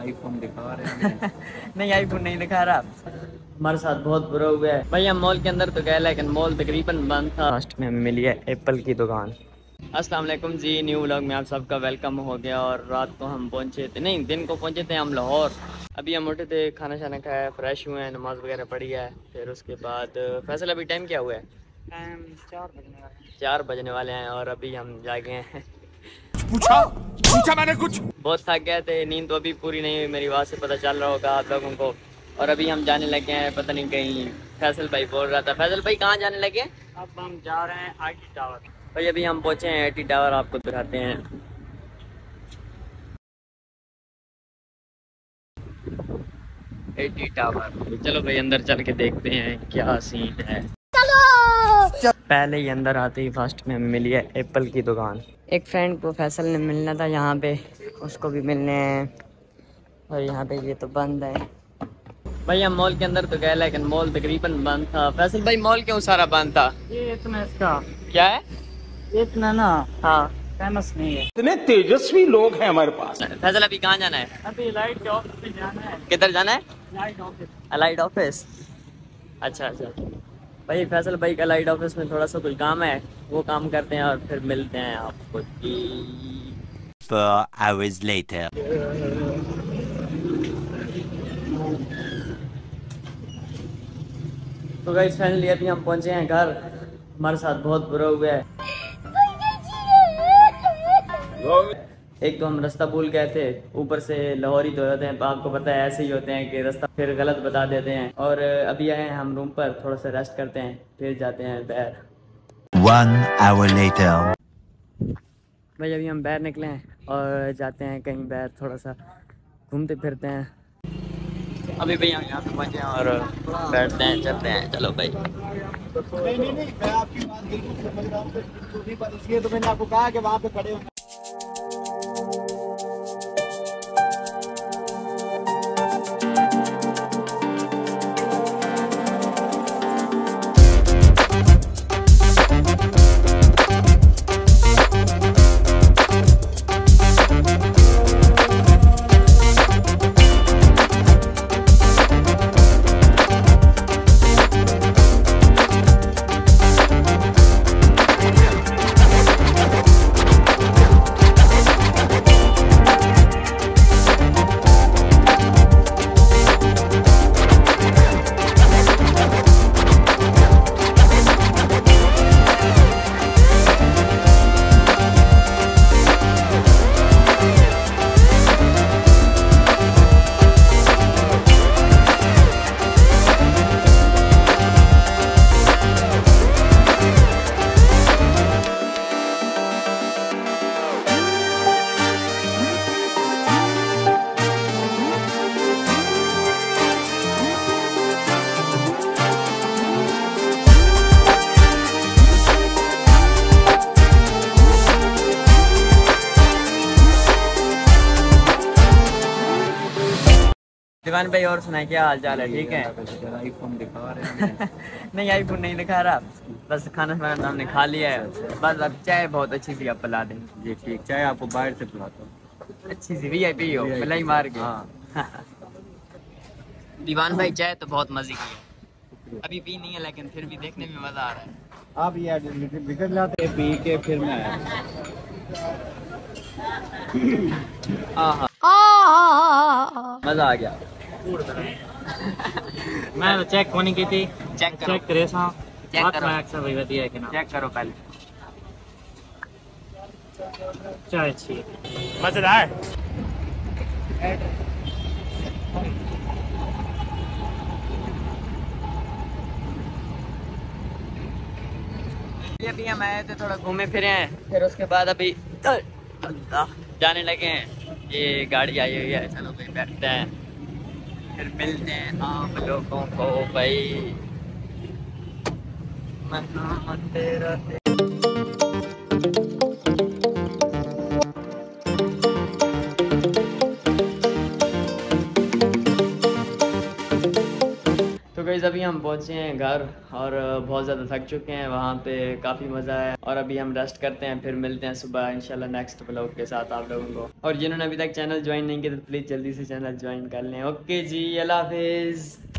IPhone दिखा रहे हैं। नहीं आईफोन नहीं दिखा रहा। हमारे साथ बहुत बुरा हुआ है। भाई हम मॉल के अंदर तो गए लेकिन मॉल तकरीबन बंद था। लास्ट में हमें मिली है एप्पल की दुकान। अस्सलाम वालेकुम जी न्यू व्लॉग में आप सबका वेलकम हो गया और रात को हम पहुँचे थे। नहीं दिन को पहुँचे थे हम लाहौर। अभी हम उठे थे खाना शाना खाया फ्रेश हुए हैं नमाज़ वगैरह पढ़ी है। फिर उसके बाद फैसल अभी टाइम क्या हुआ है? टाइम चार बजने वाले चार बजने वाले हैं और अभी हम जागे हैं। पूछा? पूछा मैंने कुछ। बहुत थक गए थे नींद तो अभी पूरी नहीं हुई मेरी आवाज़ से पता चल रहा होगा आप लोगों को। और अभी हम जाने लगे हैं पता नहीं कहीं। फैसल भाई बोल रहा था। फैसल भाई कहाँ जाने लगे? अब हम जा रहे हैं आई टावर। भाई अभी हम पहुँचे हैं एटी टावर आपको दिखाते हैं। एटी टावर। चलो भाई अंदर चल के देखते हैं क्या सीन है। पहले ही अंदर आते ही फ़र्स्ट में मिली है एप्पल की दुकान। एक फ्रेंड को फैसल ने मिलना था यहाँ पे उसको भी मिलने हैं। और यहाँ पे ये तो बंद है। भाई हम मॉल के अंदर तो गए लेकिन मॉल तकरीबन बंद था। फैसल भाई मॉल क्यों सारा बंद था? ये इतना इसका। क्या है? इतना ना हाँ। फ़ेमस नहीं है। इतने तेजस्वी लोग हैं हमारे पास। फैसल अभी कहाँ जाना है? अभी लाइट के ऑफ़िस जाना है। किधर जाना है? लाइट ऑफ़िस अलाइड ऑफ़िस अच्छा अच्छा। भाई फैसल भाई का लाइट ऑफ़िस में थोड़ा सा कुछ काम है वो काम करते हैं और फिर मिलते हैं आपको। Four hours later. तो गाइस फाइनली अभी हम पहुँचे हैं घर। हमारे साथ बहुत बुरा हुआ है। एक तो हम रास्ता भूल गए थे ऊपर से लाहौरी तो होते हैं आपको पता है ऐसे ही होते हैं कि रास्ता फिर गलत बता देते हैं। और अभी आए हैं हम रूम पर थोड़ा सा रेस्ट करते हैं फिर जाते हैं बाहर। One hour later. भाई अभी हम बैर निकले हैं और जाते हैं कहीं बैर थोड़ा सा घूमते फिरते हैं। अभी भाई हम यहाँ पे पहुँचे हैं और बैठते हैं चलते हैं। चलो भाई। नहीं नहीं नहीं मैं आपकी बात बिल्कुल समझ रहा हूँ। तो मैंने आपको कहा कि वहाँ पे खड़े हो दीवान भाई और सुनाए क्या हाल चाल है? ठीक है? आईफोन दिखा रहे हैं नहीं आईफोन नहीं दिखा रहा। बस खाना वाना हमने खा लिया है। बस अब चाय बहुत अच्छी सी आप पिला दें। जी ठीक। चाहे आपको बाहर से पिलाता हूँ। अच्छी सी वी आई पी हो। मलाई मार के। हाँ। दीवान भाई चाय तो बहुत मज़े की है। अभी पी नहीं है लेकिन फिर भी देखने में मज़ा आ रहा है। आप ये बिगड़ जाते पी के फिर मैं आया। हाँ मज़ा आ गया। मैं तो चेक होने की थी। चेक करो। चेक करे सा चेक करो। में अक्सर वही होती है कि ना। चेक करो पहले। चाय अच्छी है मज़ेदार। ये अभी हम आए थे थोड़ा घूमे फिरे हैं। फिर उसके बाद अभी अल्लाह, जाने लगे हैं। ये गाड़ी आई हुई है चलो भाई बैठते हैं। फिर मिलते हैं आप लोगों को भाई। मना तेरा गई अभी हम पहुँचे हैं घर और बहुत ज़्यादा थक चुके हैं, वहाँ पे काफ़ी मज़ा है और अभी हम रेस्ट करते हैं, फिर मिलते हैं सुबह, इंशाल्लाह नेक्स्ट ब्लॉग के साथ आप लोगों को। और जिन्होंने अभी तक चैनल ज्वाइन नहीं किया तो प्लीज़ जल्दी से चैनल ज्वाइन कर लें। ओके जी, अल्लाह हाफिज़।